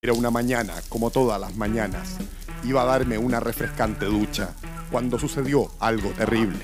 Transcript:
Era una mañana, como todas las mañanas. Iba a darme una refrescante ducha cuando sucedió algo terrible.